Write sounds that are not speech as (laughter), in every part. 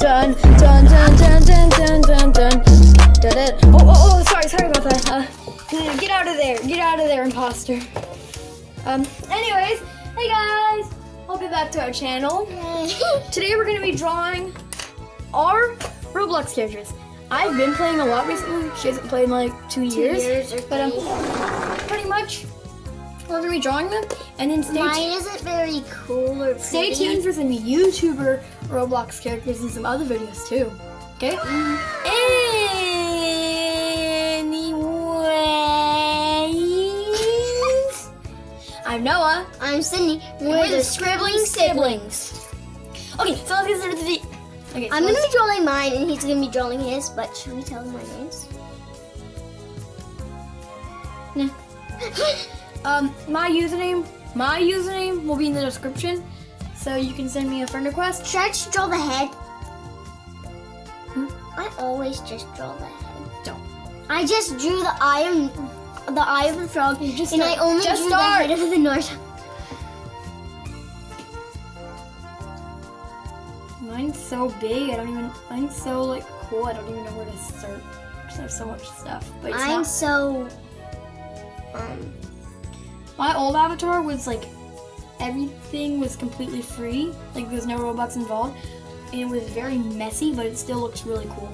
dun dun dun dun dun dun dun dun. Oh, oh, oh sorry, sorry about that. Uh, get out of there. Get out of there, imposter. Um, anyways, hey guys. Welcome back to our channel. (laughs) Today we're going to be drawing our Roblox characters. I've been playing a lot recently. She hasn't played in like two years. Two years but um, pretty much we're gonna be drawing them, and then stay Mine isn't very cool or pretty. Stay tuned for some YouTuber Roblox characters and some other videos too. Okay? Anyways, I'm Noah. I'm Sydney. We're, We're the scribbling siblings. Okay, so let's get started with the. Okay, so I'm gonna be drawing mine, and he's gonna be drawing his. But should we tell him our names? Yeah. (laughs) Um, my username, my username will be in the description, so you can send me a friend request. Should I just draw the head? Hmm? I always just draw the head. Don't. I just drew the eye of the eye of the frog, and I only Just drew start. the head of the north. Mine's so big, I don't even. Mine's so like cool, I don't even know where to start. I have so much stuff. But not. so um My old avatar was like everything was completely free. Like there's no Robux involved. And it was very messy, but it still looks really cool.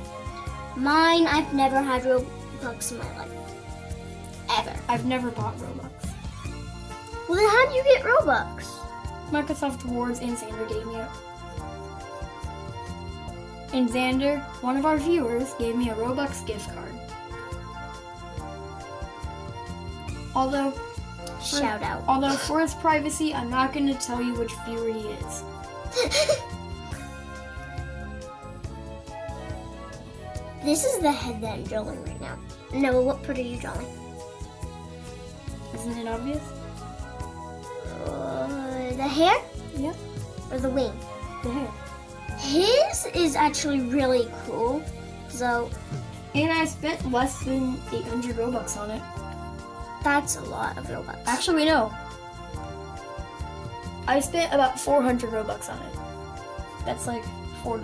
mine. I've never had Robux in my life, ever. I've never bought Robux. Well, then how do you get Robux? Microsoft Rewards and Xander gave me it. And Xander, one of our viewers, gave me a Robux gift card. Although, Shout out. although for his privacy, I'm not going to tell you which viewer he is. (laughs) this is the head that I'm drawing right now. No, what part are you drawing? Isn't it obvious? Uh, the hair Yep. or the wing? The hair. His is actually really cool. So And I spent less than 800 Robux on it. That's a lot of Robux. Actually, no. I spent about 400 Robux on it. That's like $4.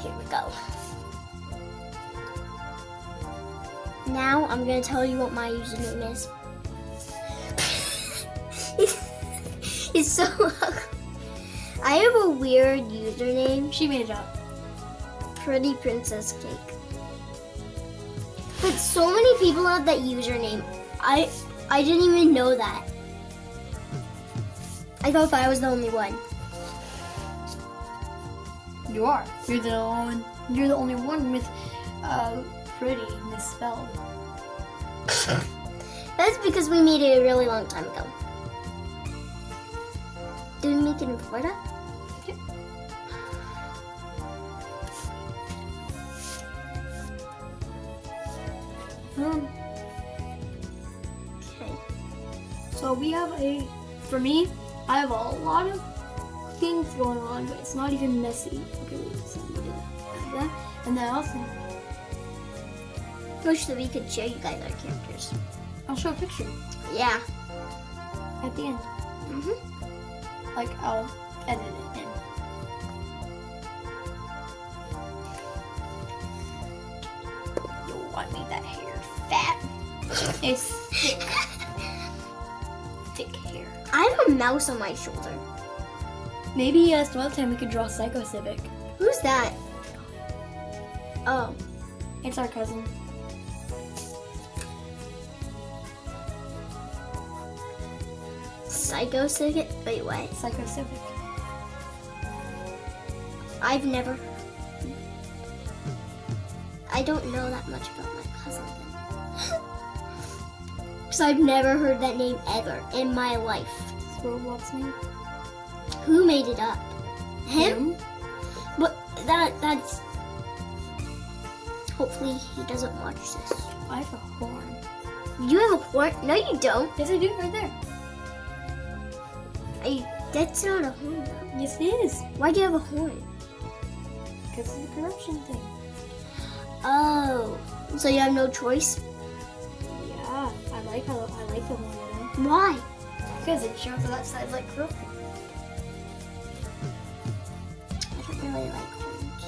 Here we go. Now I'm gonna tell you what my username is. (laughs) it's so. (laughs) I have a weird username, She made it up. Pretty Princess Cake. But so many people have that username. I I didn't even know that. I thought I was the only one. You are. You're the only. You're the only one with uh, pretty misspelled. (laughs) That's because we made it a really long time ago. Did we make it in Florida? Um. Okay. So we have a. For me, I have a lot of things going on, but it's not even messy. Okay, wait, so we did that, that, and then also Wish that we could show you guys our characters. I'll show a picture Yeah. at the end. Mm-hmm. Like I'll edit it It's thick, (laughs) thick hair. I have a mouse on my shoulder. Maybe uh, some other time we could draw Psycho Civic. Who's that? Oh. It's our cousin. Psycho Civic? Wait, what? Psycho Civic. I've never. I don't know that much about Because I've never heard that name ever in my life. It's Roblox name. Who made it up? Him? But that that's. Hopefully he doesn't watch this. I have a horn. You have a horn? No, you don't. Yes, I do. Right there. I, that's not a horn though. Yes, it is. Why do you have a horn? Because of a corruption thing. Oh, so you have no choice? like how I like the one. Why? Because it shows that side's like crooked. I don't really like orange.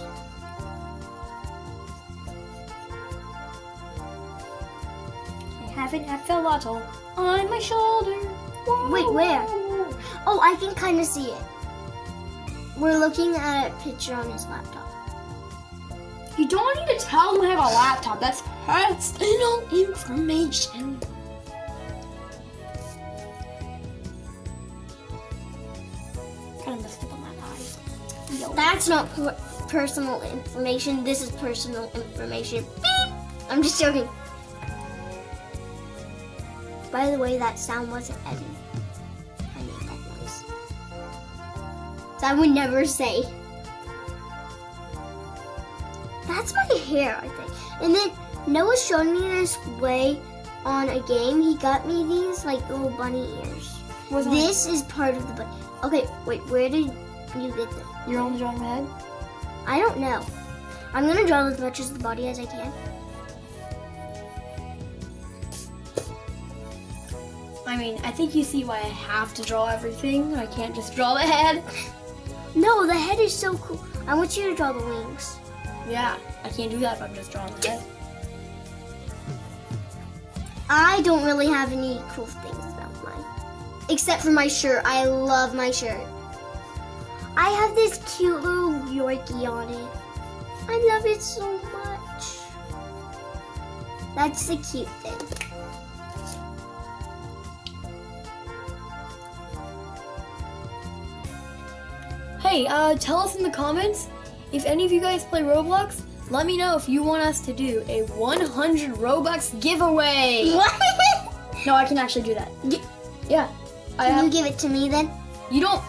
I have an axolotl on my shoulder. Whoa. Wait, where? Oh, I can kind of see it. We're looking at a picture on his laptop. You don't need to tell him I have a laptop. That's personal information. That's not per- personal information. This is personal information. Beep. I'm just joking. By the way, that sound wasn't edited. I made that noise. So I would never say. That's my hair, I think. And then Noah showed me this way on a game. He got me these like little bunny ears. Was This is part of the bunny. Okay, wait, where did you get this? You're only drawing the head? I don't know. I'm gonna draw as much as the body as I can. I mean, I think you see why I have to draw everything. I can't just draw the head. (laughs) No, the head is so cool. I want you to draw the wings. Yeah, I can't do that if I'm just drawing the head. I don't really have any cool things about mine. Except for my shirt. I love my shirt. I have this cute little Yorkie on it. I love it so much. That's the cute thing. Hey, uh, tell us in the comments if any of you guys play Roblox. Let me know if you want us to do a 100 Robux giveaway. (laughs) What? No, I can actually do that. Yeah, Can have. you give it to me then? You don't.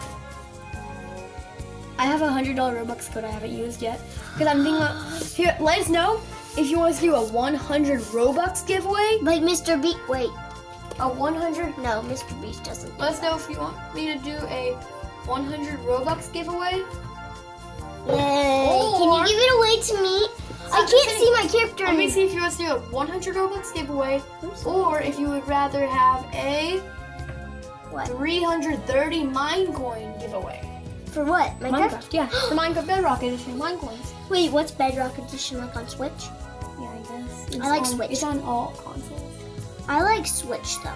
I have a hundred dollar Robux code I haven't used yet because I'm thinking. About, here, let us know if you want to do a 100 Robux giveaway. Like Mr. Beast. Wait, A 100. no, Mr. Beast doesn't. do Let us know if you want me to do a 100 Robux giveaway. Yay. Can you give it away to me? I can't see my character. Let me see if you want to do a 100 Robux giveaway, or if you would rather have a What? 330 Minecoin giveaway. For what? Minecraft? Minecraft, yeah, the (gasps) Minecraft Bedrock Edition Minecoins. Wait, what's Bedrock Edition like on Switch? Yeah, I guess. It's I like on, Switch. It's on all consoles. I like Switch though.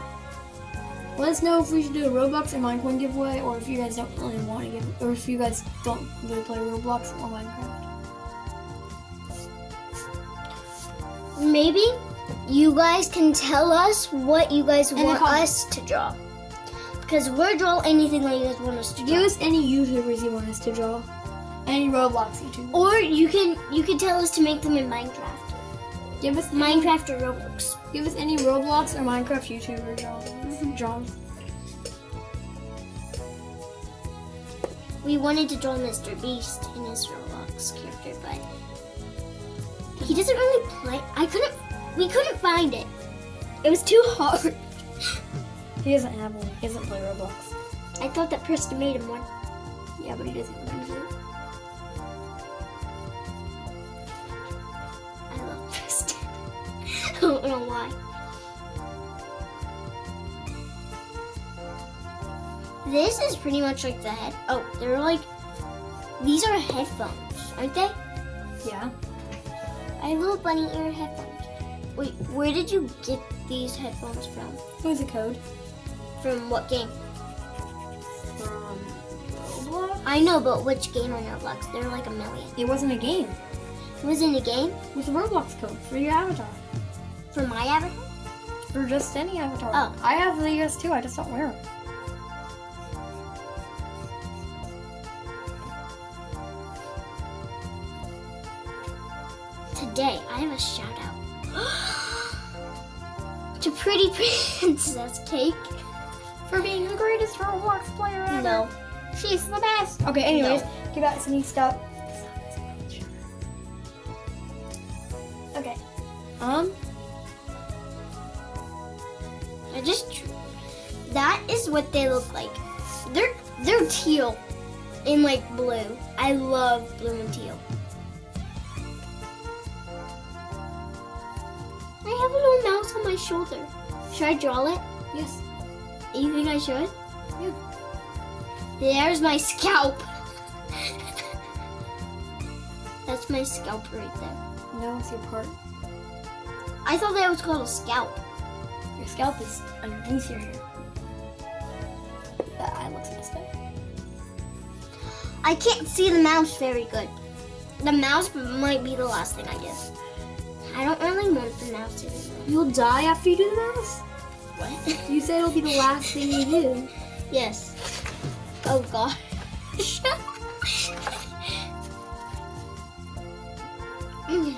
Let us know if we should do a Roblox or Minecoin giveaway, or if you guys don't really want to give, or if you guys don't really play Roblox or Minecraft. Maybe you guys can tell us what you guys the want us to draw. Because we'll draw anything that you guys want us to Give draw. us any YouTubers you want us to draw, any Roblox YouTubers. Or you can you can tell us to make them in Minecraft. Give us Minecraft or Roblox. give us any Roblox or Minecraft YouTuber drawings. Mm-hmm. Drawings. We wanted to draw Mr. Beast in his Roblox character, but he doesn't really play. I couldn't. We couldn't find it. It was too hard. (laughs) He doesn't have one. He doesn't play Roblox. I thought that person made him one. Yeah, but he doesn't use it. I love Preston. (laughs) I don't know why. This is pretty much like the head. Oh, they're like. These are headphones, aren't they? Yeah. I have little bunny ear headphones. Wait, where did you get these headphones from? What was the code? From what game? From Roblox? I know, but which game on Roblox? They're like a million. It wasn't a game. It was in a game It was a Roblox code for your avatar. for my avatar. For just any avatar. Oh. I have the US too, I just don't wear them. Today, I have a shout out (gasps) to Pretty Princess Cake. For being the greatest Roblox player ever. No, She's the best. Okay, anyways, No. give out some stuff. Okay. Um, I just that is what they look like. They're they're teal and like blue. I love blue and teal. I have a little mouse on my shoulder. Should I draw it? yes. You think I should? Yeah. There's my scalp. (laughs) that's my scalp right there. No, it's your part. I thought that was called a scalp. Your scalp is underneath your hair. That eye looks messed up. I can't see the mouse very good. The mouse might be the last thing I guess. I don't really want the mouse to. You'll die after you do the mouse? What? (laughs) You said it'll be the last thing you do. yes. Oh gosh. Mm.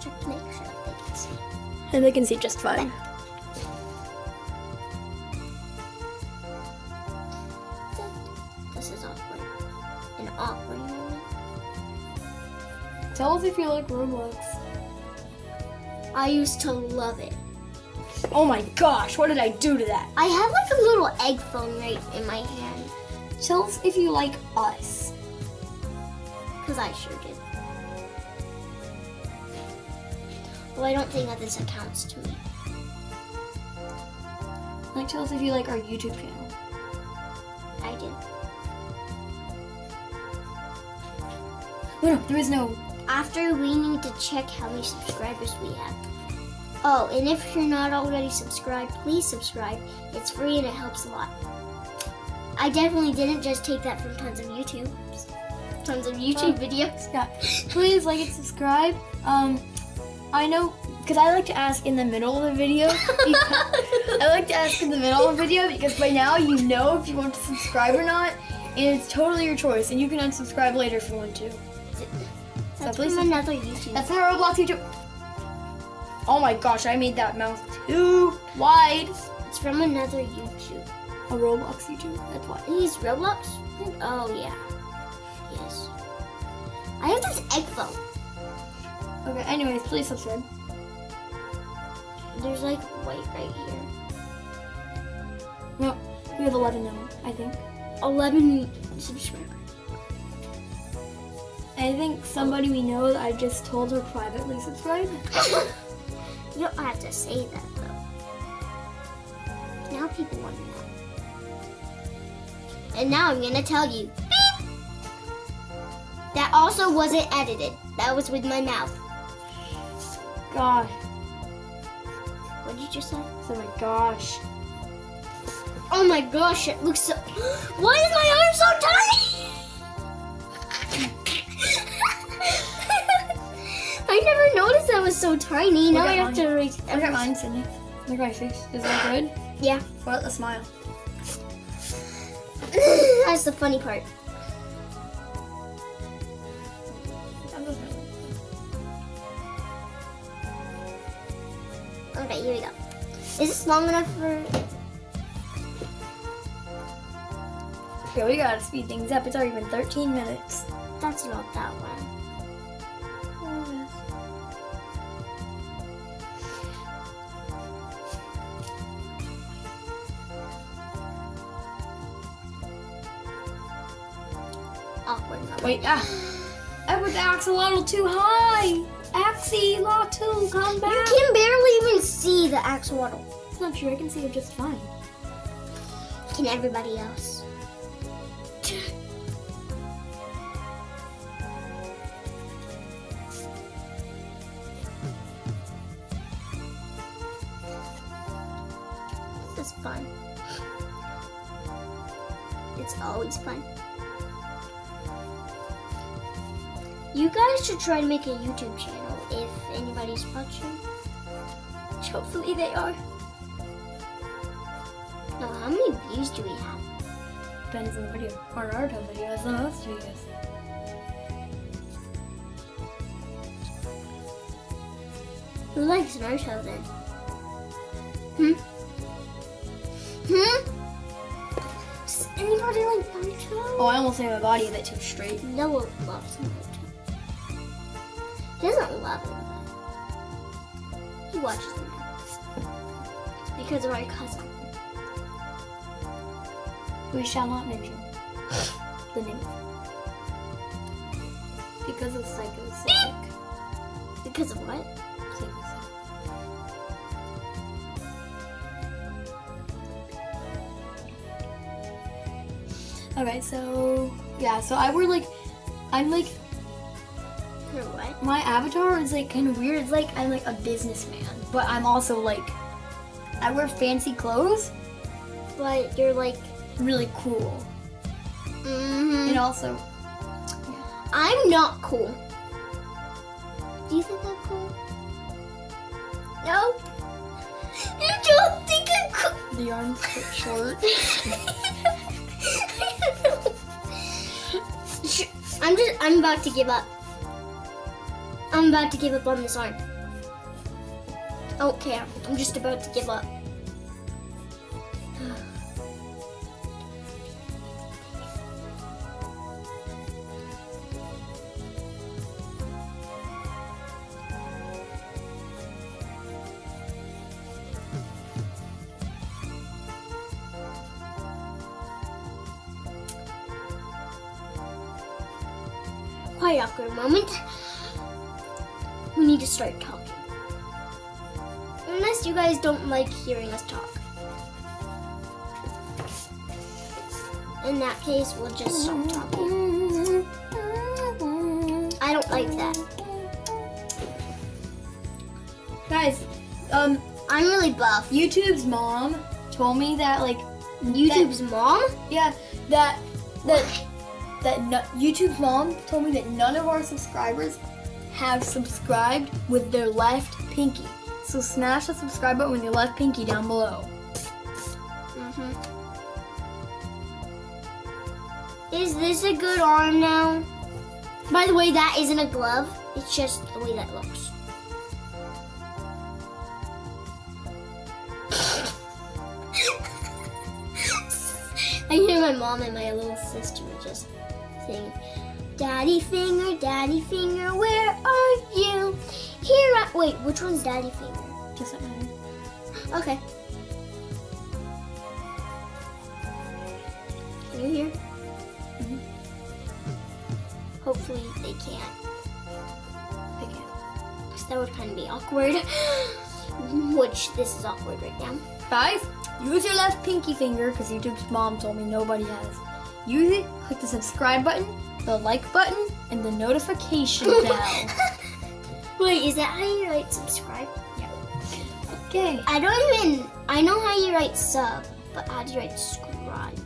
Check to make sure they can see. And they can see just fine. This is awkward. An awkward moment. Tell us if you like Roblox. I used to love it. Oh my gosh, what did I do to that? I have like a little egg phone right in my hand. Tell us if you like us. Because I sure did. Well, I don't think that this accounts to me. Like, tell us if you like our YouTube channel. I did. No, no, there is no. After we need to check how many subscribers we have. Oh, and if you're not already subscribed, please subscribe. It's free and it helps a lot. I definitely didn't just take that from tons of YouTube. Tons of YouTube videos. (laughs) Yeah, please like and subscribe. Um, I know because I like to ask in the middle of the video. (laughs) I like to ask in the middle of the video because by now you know if you want to subscribe or not, and it's totally your choice. And you can unsubscribe later if you want to. That's from another YouTube. That's my Roblox YouTube. Oh my gosh, I made that mouth too wide. It's from another YouTube. A Roblox YouTube. That's why. He's Roblox? Oh yeah. Yes. I have this egg phone. Okay. Anyways, please subscribe. There's like white right here. No, we have 11 now. I think. 11 subscribers. I think somebody we know that I just told her privately subscribe. (coughs) You don't have to say that though. Now people want to know. And now I'm gonna tell you. Beep! That also wasn't edited. That was with my mouth. Gosh. What did you just say? Oh my gosh. Oh my gosh, it looks so. (gasps) Why is my arm so tiny? I never noticed that was so tiny. Now I have to erase. Look at mine, Sydney. Look at my face. Is that good? Yeah, What a smile. (laughs) that's the funny part. Okay, here we go. Is this long enough for? Okay, we gotta speed things up. It's already been 13 minutes. That's not that long. Wait, ah. I put the axolotl too high. Axolotl, come back. You can barely even see the axolotl. It's not true. I can see it just fine. Can everybody else? It's fun. It's always fun. You guys should try to make a YouTube channel if anybody's watching. Which hopefully they are. Now, how many views do we have? Depends on the video. Our Naruto video is the most videos. Who likes Naruto then? Hmm? Hmm? Does anybody like Naruto? Oh, I almost made my body a bit too straight. Noah loves Naruto. Him, he watches him. Because of our cousin. We shall not mention (laughs) the name. Because of Psycho. Because of what? Psycho Civic. Okay, so yeah, so I wear like, I'm like What? my avatar is like kind of weird. It's like I'm like a businessman, but I'm also like I wear fancy clothes, But you're like, really cool, mm and also I'm not cool. Do you think I'm cool? No. You don't think I'm cool? the arms get short. (laughs) I'm just. I'm about to give up. I'm about to give up on this arm. Okay, I'm just about to give up. (sighs) Quite awkward moment. Need to start talking. Unless you guys don't like hearing us talk. In that case, we'll just stop talking. I don't like that. Guys, um, I'm really buff. YouTube's mom told me that like YouTube's mom? yeah that that that no, YouTube's mom told me that none of our subscribers have subscribed with their left pinky. So smash the subscribe button with your left pinky down below. Mm-hmm. Is this a good arm now? By the way, that isn't a glove. It's just the way that looks. (laughs) I hear my mom and my little sister just saying, Daddy finger, daddy finger, where are you? Here I- wait, which one's daddy finger? Doesn't matter. Okay. Can you hear? Mhm. Hopefully they can't. Because that would kind of be awkward. (gasps) Which this is awkward right now. Guys, use your left pinky finger because YouTube's mom told me nobody has. Use it, click the subscribe button, the like button, and the notification (laughs) bell. Wait, is that how you write subscribe? Yeah. Okay. I don't even. I know how you write sub, but how do you write scribe?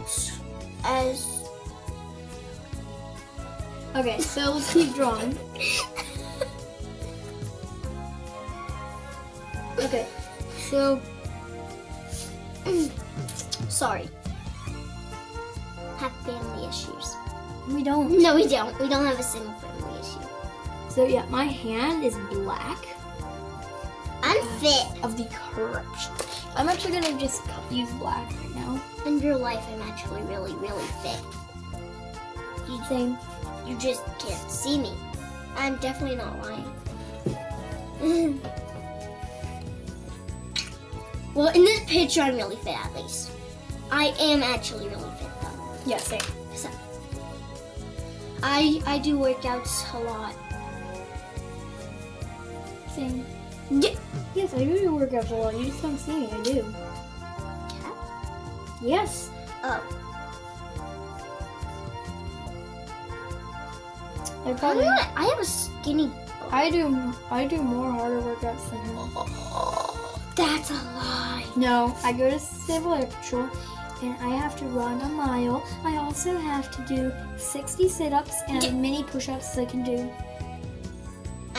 S- As. Okay, so let's keep drawing. (laughs) Okay, so (clears throat) Sorry. Have family issues. we don't. No, we don't. We don't have a single family issue. So yeah, my hand is black I'm fit. of the corruption. I'm actually gonna just use black right now. In real life, I'm actually really, really fit. You, Same. you just can't see me. I'm definitely not lying. (laughs) well, in this picture, I'm really fit at least. I am actually really fit. Yeah, same. So, I I do workouts a lot. Same. Yeah. Yes, I do do workouts a lot. You just don't see me. I do. Yes. Oh, I probably. not, I have a skinny. I do. I do more harder workouts than her. That's a lie. No, I go to Civil Air Patrol and I have to run a mile. I also have to do 60 sit ups and as many push ups as I can do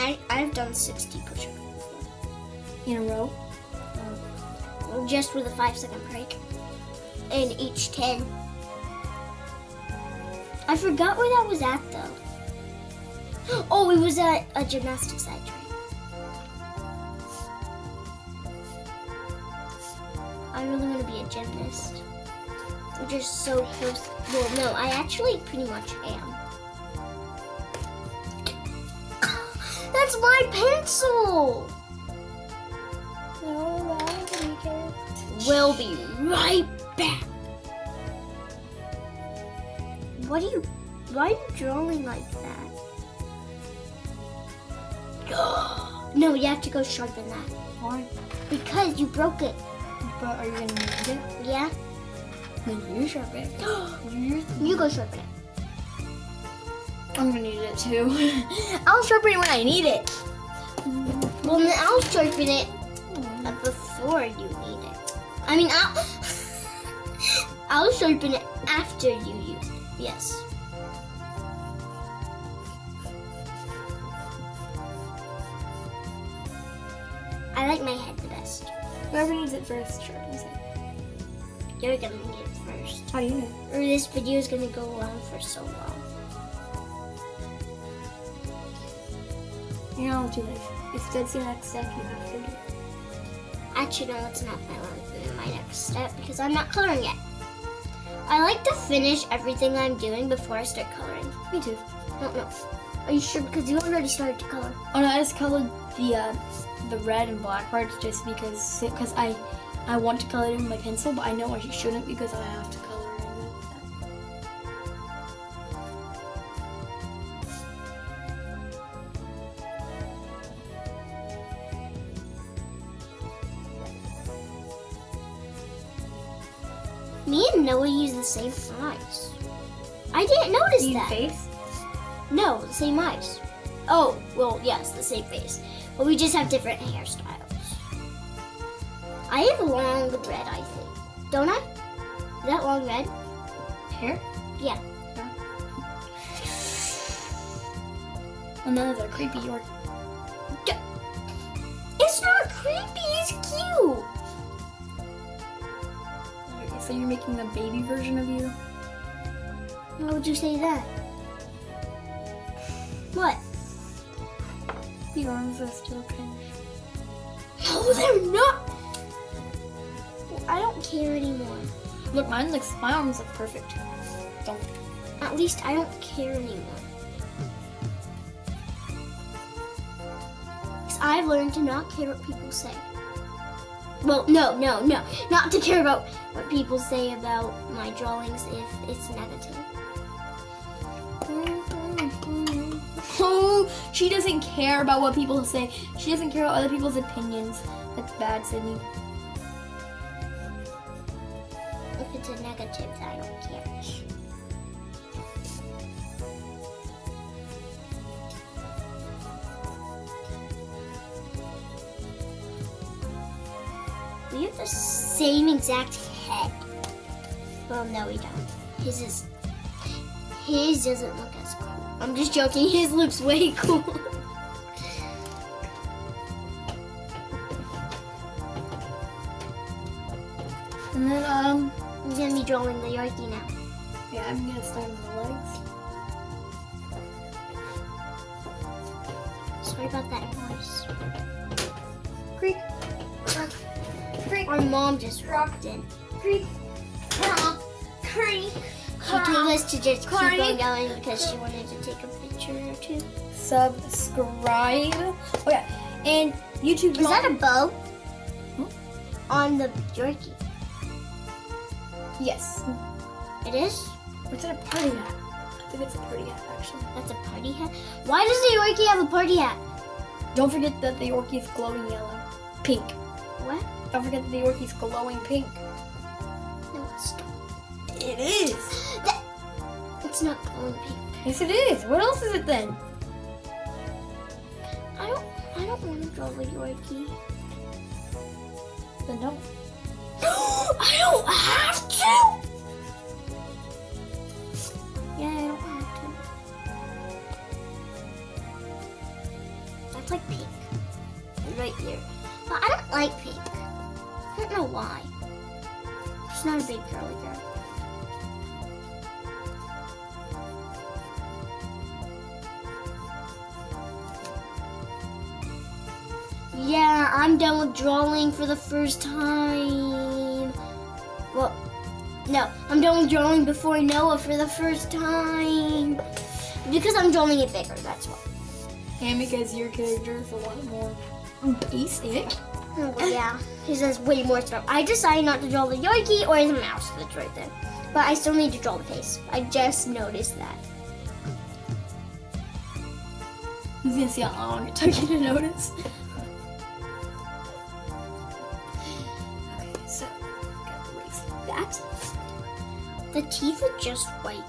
I I've done 60 push-ups in a row. before, just with a five second break, and each 10. I forgot where that was at though. (gasps) Oh, it was at a gymnastics side train. I really want to be a gymnast. I'm just so close. Well, no, I actually pretty much am. (coughs) That's my pencil! No, We'll be right back. What are you, why are you drawing like that? (gasps) no, you have to go sharpen that. Why? Because you broke it. But are you gonna need it? Yeah? You sharpen it. You go sharpen it. I'm gonna need it too. (laughs) I'll sharpen it when I need it. Mm-hmm. Well, then I'll sharpen it before you need it. I mean, I'll, (laughs) I'll sharpen it after you use it. Yes. I like my head the best. Whoever needs it first sharpens it. You're gonna need it first. How do you know? Or this video is gonna go on for so long. You know, do it. If that's your next step, you have to do. it. Actually, no, it's not my, my next step because I'm not coloring yet. I like to finish everything I'm doing before I start coloring. Me too. No, no. Are you sure? Because you already started to color. Oh no, I just colored the uh, the red and black parts just because because I I want to color it in my pencil, but I know I shouldn't because I have to the same eyes. I didn't notice that. that. face. No, the same eyes. Oh, well, yes, the same face. But we just have different hairstyles. I have long red, I think. Don't I? Is that long red? Hair. Yeah. And then there's a creepy York. It's not creepy, it's cute. So you're making the baby version of you. Why would you say that? What? The arms are still kind of. No, they're not. Well, I don't care anymore. Look, mine looks. My arms look perfect. Don't. At least I don't care anymore. Hmm. Because I've learned to not care what people say. Well, no, no, no. Not to care about what people say about my drawings if it's negative. Oh, (laughs) she doesn't care about what people say. She doesn't care about other people's opinions. That's bad, Sydney. If it's a negative, I don't care. Same exact head. Well, no, we don't. His is. His doesn't look as cool. I'm just joking. (laughs) His looks way cool. And then, um, I'm gonna be drawing the Yorkie now. yeah, I'm gonna start with the legs. Sorry about that noise. Our mom just walked in. Creek. Creek. She told us to just keep Creek. on going because she wanted to take a picture or two. Subscribe. Oh yeah, and YouTube. Is that a bow? Hmm? On the Yorkie. Yes. It is? What's that a party hat? I think it's a party hat actually. That's a party hat? Why does the Yorkie have a party hat? Don't forget that the Yorkie is glowing yellow, pink. What? Don't forget that the Yorkie is glowing pink. No, it's not. It is. That, it's not glowing pink. Yes, it is. What else is it then? I don't I don't want to draw the Yorkie. Then don't. (gasps) I don't have to! Yeah, I don't have to. That's like pink. Right here. But I don't like pink. I don't know why. She's not a big girly girl. Yeah, I'm done with drawing for the first time. Well, no, I'm done with drawing before Noah for the first time. Because I'm drawing it bigger, that's why. And because your character is a lot more basic. Oh, yeah, he says way more stuff. I decided not to draw the Yorkie or the mouse that's right there. But I still need to draw the face. I just noticed that. He's gonna see how long it took you to notice. okay, so gotta erase that. The teeth are just white.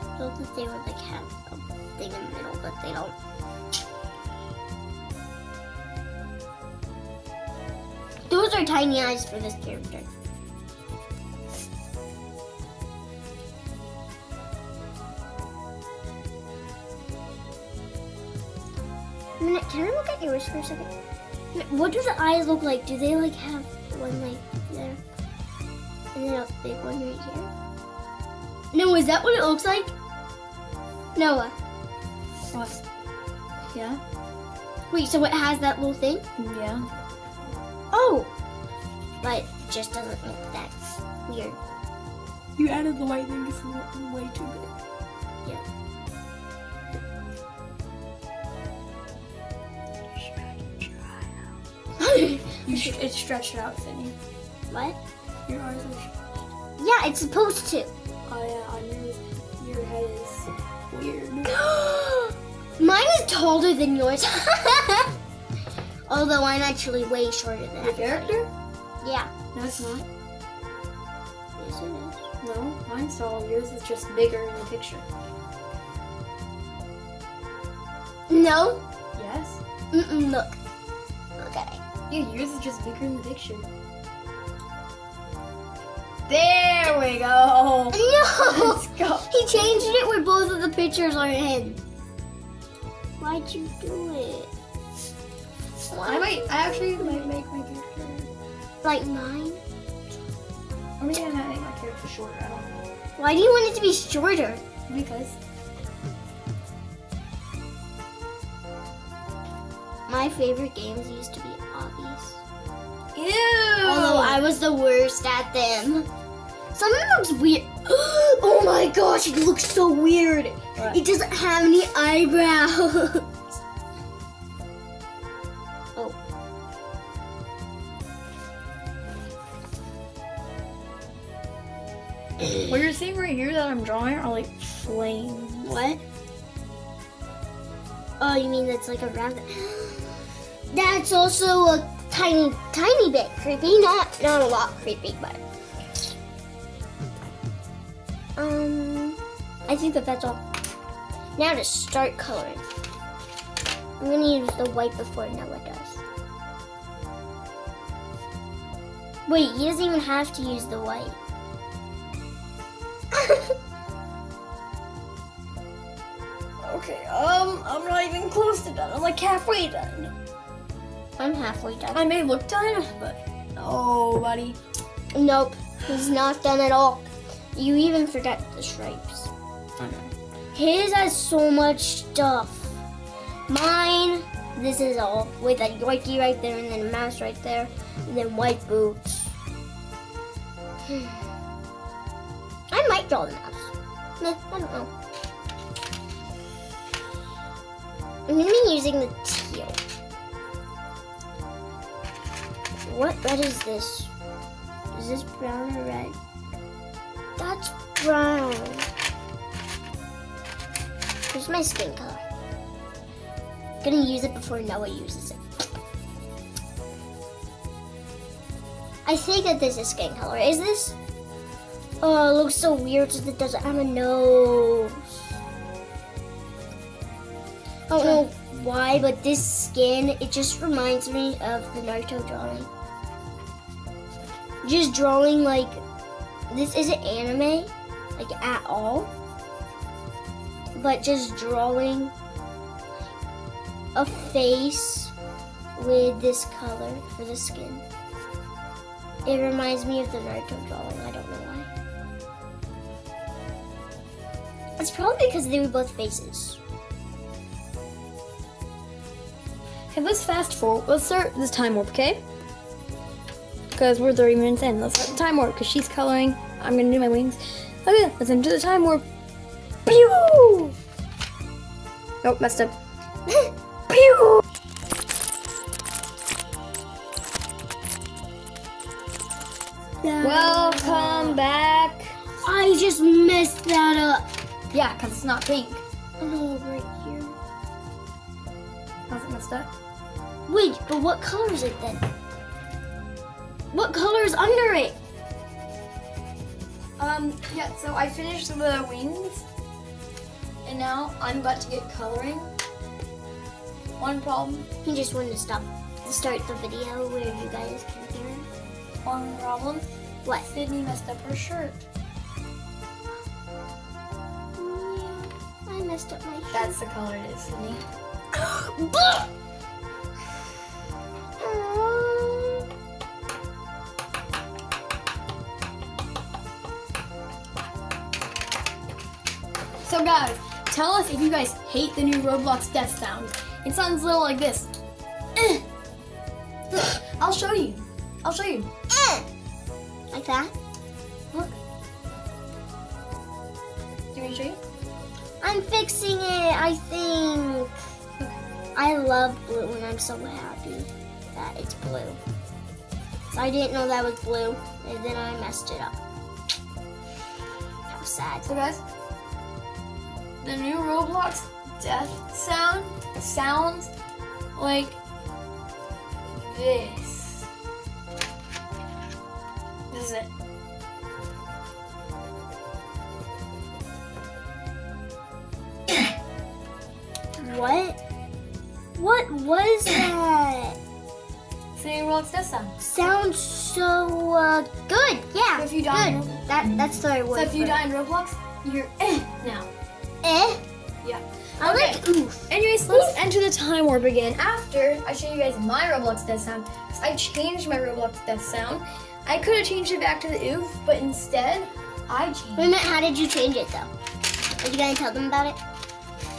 I thought that they would like have a um, thing in the middle, but they don't. Those are tiny eyes for this character. Minute, can I look at yours for a second? What do the eyes look like? Do they like have one like there? And then a big one right here? No, is that what it looks like? Noah. What? Yeah? Wait, so it has that little thing? Yeah. Oh! But just doesn't look that weird. You added the white thing, it's way too big. Yeah. You should, it's (laughs) stretched out, Finny. what? Your eyes are. Stretched. Yeah, it's supposed to. Oh yeah, on yours, your head is weird. (gasps) Mine is taller than yours. (laughs) Although I'm actually way shorter than Your character? Yeah. No, it's not. Yes, it is. No, mine's tall. Yours is just bigger in the picture. No. Yes. Mm-mm, look. Look at it. Yeah, yours is just bigger in the picture. There we go. (laughs) No! Let's go. He changed it where both of the pictures are him. Why'd you do it? Why? I might, I actually might make my character. Like mine? Or maybe I might make my character shorter. I don't know. Why do you want it to be shorter? Because. My favorite games used to be obbies. Ew. Although I was the worst at them. Some of them looks weird. (gasps) Oh my gosh, it looks so weird. What? It doesn't have any eyebrows. (laughs) What right here that I'm drawing are like flames. What? Oh, you mean that's like around? (gasps) That's also a tiny, tiny bit creepy. Not, not a lot creepy, but. Um, I think that that's all. Now to start coloring. I'm gonna use the white before Noah does. Wait, he doesn't even have to use the white. (laughs) Okay, um, I'm not even close to done. I'm like halfway done. I'm halfway done. I may look done, but no, buddy. Nope, he's not done at all. You even forgot the stripes. His has so much stuff. Mine, this is all with a yoiki right there and then a mouse right there and then white boots. Meh, I don't know. I'm gonna be using the teal. What red is this? Is this brown or red? That's brown. Here's my skin color. I'm Gonna use it before Noah uses it. I think that this is skin color. Is this? Oh, it looks so weird since it doesn't have a nose. I don't know why, but this skin, it just reminds me of the Naruto drawing. Just drawing like, this isn't anime, like at all. But just drawing a face with this color for the skin. It reminds me of the Naruto drawing, I don't know why. It's probably because they were both faces. Okay, let's fast forward. Let's start this time warp, okay? Because we're 30 minutes in. Let's start the time warp because she's coloring. I'm gonna do my wings. Okay, let's enter the time warp. Pew! Oh, messed up. (laughs) Pew! Welcome back. I just messed that up. Yeah, because it's not pink. Oh, right here. How's it messed up? Wait, but what color is it then? What color is under it? Um, yeah, so I finished the wings. And now I'm about to get coloring. One problem, He just wanted to stop start the video where you guys can hear one problem. What? Sydney messed up her shirt. Messed up my That's the color it is, Sydney. shirt. So guys, tell us if you guys hate the new Roblox death sound. It sounds a little like this. (coughs) I'll show you. I'll show you. like that. Fixing it, I think. I love blue and I'm so happy that it's blue. So I didn't know that was blue and then I messed it up. How sad. So guys, the new Roblox death sound sounds like this. This is it. What? What was (coughs) that? New Roblox death sound. Sounds so uh, good. Yeah. So if you die in good. Roblox- That that's the right word. So if you die in Roblox, you're (laughs) eh now. eh, Yeah. I Okay. like oof. Anyways, let's enter the time warp again. After I show you guys my Roblox death sound, I changed my Roblox death sound. I could have changed it back to the oof, but instead, I Wait a changed. minute, how did you change it though? Are you gonna tell them about it?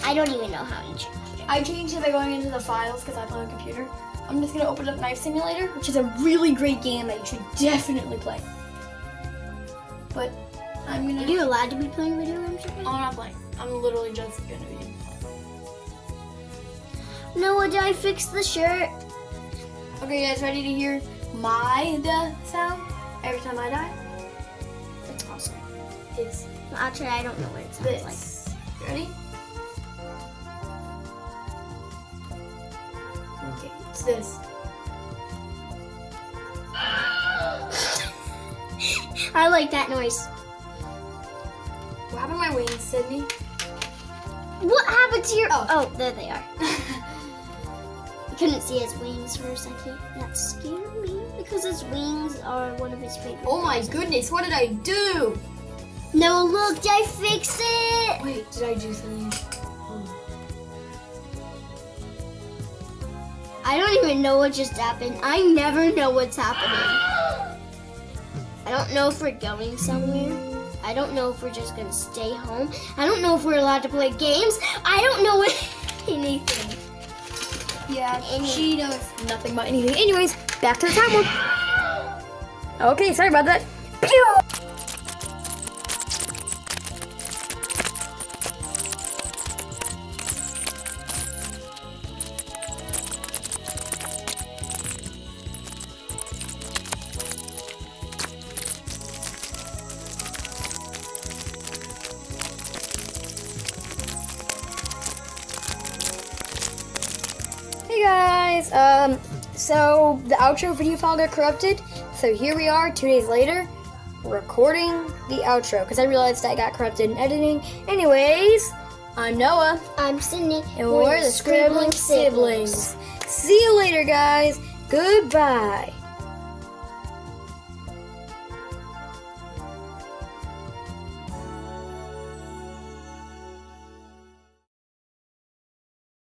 I don't even know how you changed it. I changed it by going into the files because I play on a computer. I'm just gonna open up Knife Simulator, which is a really great game that you should definitely play. But I'm gonna. Are you allowed to be playing video games? I'm not playing. I'm literally just gonna be. playing. Noah, did I fix the shirt? Okay, you guys ready to hear my death sound every time I die? That's awesome. It's Actually, I don't know what it sounds like. this. You Ready? It's this. I like that noise. What happened to my wings, Sydney? What happened to your? Oh. Oh, there they are. I couldn't see his wings for a second. That scared me because his wings are one of his favorite. oh my things. goodness, what did I do? No, look, did I fix it? Wait, did I do something? I don't even know what just happened. I never know what's happening. I don't know if we're going somewhere. I don't know if we're just gonna stay home. I don't know if we're allowed to play games. I don't know (laughs) anything. Yeah, she knows nothing about anything. Anyways, back to the timeline. Okay, sorry about that. Pew! Outro video file got corrupted. So here we are, two days later, recording the outro because I realized I got corrupted in editing. Anyways, I'm Noah, I'm Sydney. and we're, the Scribbling Siblings. See you later, guys. Goodbye.